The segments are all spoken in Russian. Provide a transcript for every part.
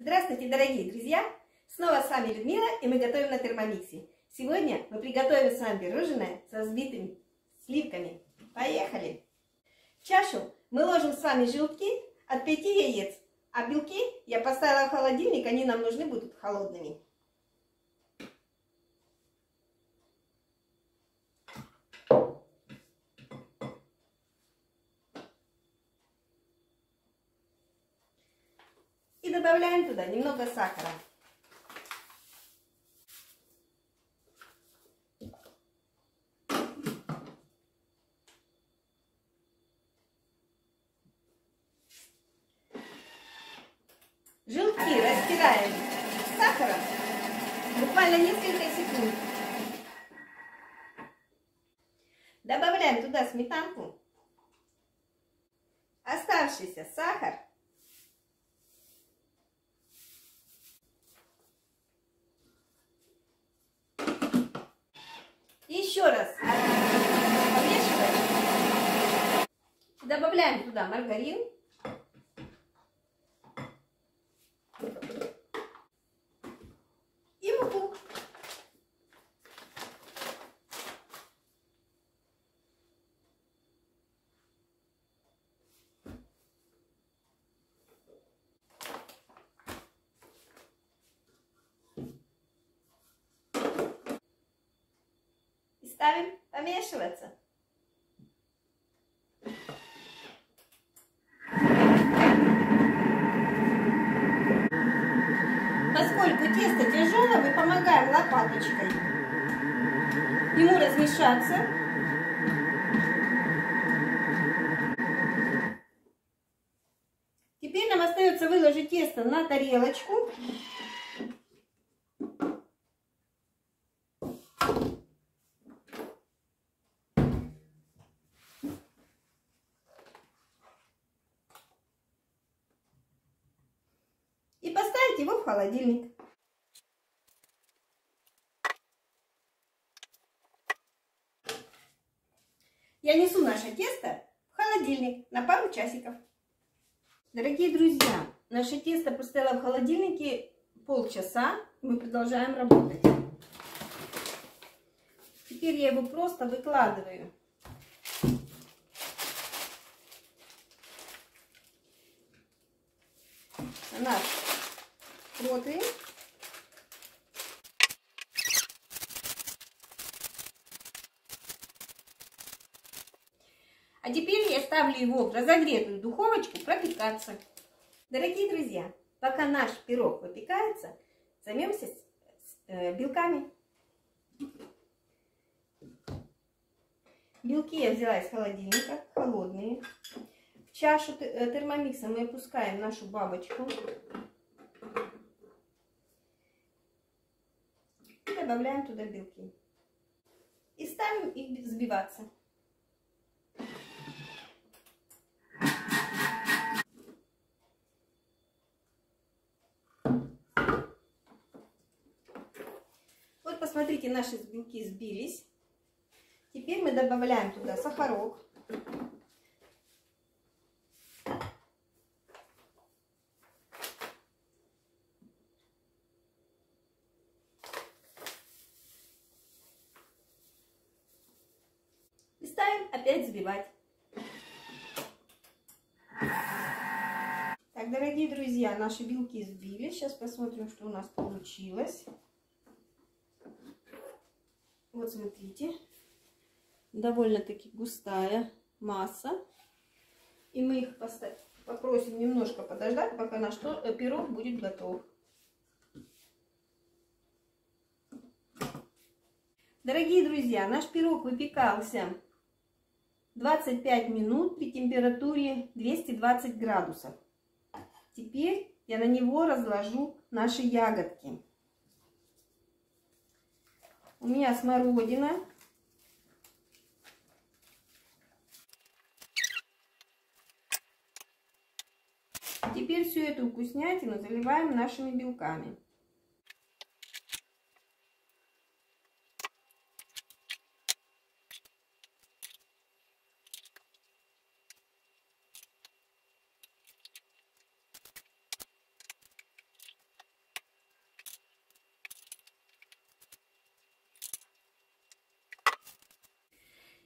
Здравствуйте, дорогие друзья! Снова с вами Людмила, и мы готовим на термомиксе. Сегодня мы приготовим с вами пирожное со взбитыми сливками. Поехали! В чашу мы ложим с вами желтки от 5 яиц, а белки я поставила в холодильник, они нам нужны будут холодными. Добавляем туда немного сахара. Желтки растираем сахаром буквально несколько секунд. Добавляем туда сметанку, оставшийся сахар Еще раз помешиваем. Добавляем туда маргарин. И муку. И ставим помешиваться. Поскольку тесто тяжелое, мы помогаем лопаточкой ему размешаться. Теперь нам остается выложить тесто на тарелочку. и поставить его в холодильник. Я несу наше тесто в холодильник на пару часиков. Дорогие друзья, наше тесто простояло в холодильнике полчаса. Мы продолжаем работать. Теперь я его просто выкладываю на наш противень. А теперь я ставлю его в разогретую духовочку пропекаться. Дорогие друзья, пока наш пирог выпекается, займемся с, э, белками. Белки я взяла из холодильника, холодные. В чашу термомикса мы опускаем нашу бабочку. И добавляем туда белки. И ставим их взбиваться. Вот посмотрите, наши белки сбились. Теперь мы добавляем туда сахарок. И ставим опять взбивать. Так, дорогие друзья, наши белки сбили. Сейчас посмотрим, что у нас получилось. Вот смотрите, довольно-таки густая масса. И мы их попросим немножко подождать, пока наш пирог будет готов. Дорогие друзья, наш пирог выпекался 25 минут при температуре 220 градусов. Теперь я на него разложу наши ягодки. У меня смородина. Теперь всю эту вкуснятину заливаем нашими белками.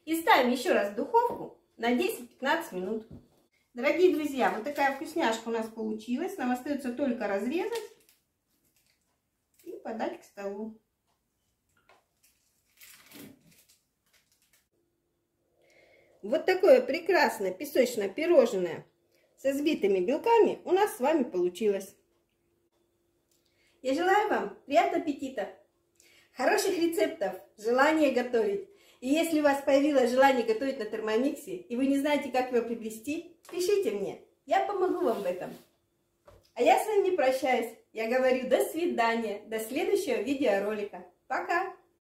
И ставим еще раз в духовку на 10-15 минут. Дорогие друзья, вот такая вкусняшка у нас получилась. Нам остается только разрезать и подать к столу. Вот такое прекрасное песочное пирожное со сбитыми белками у нас с вами получилось. Я желаю вам приятного аппетита, хороших рецептов, желания готовить. И если у вас появилось желание готовить на термомиксе, и вы не знаете, как его приобрести, пишите мне, я помогу вам в этом. А я с вами не прощаюсь, я говорю до свидания, до следующего видеоролика. Пока!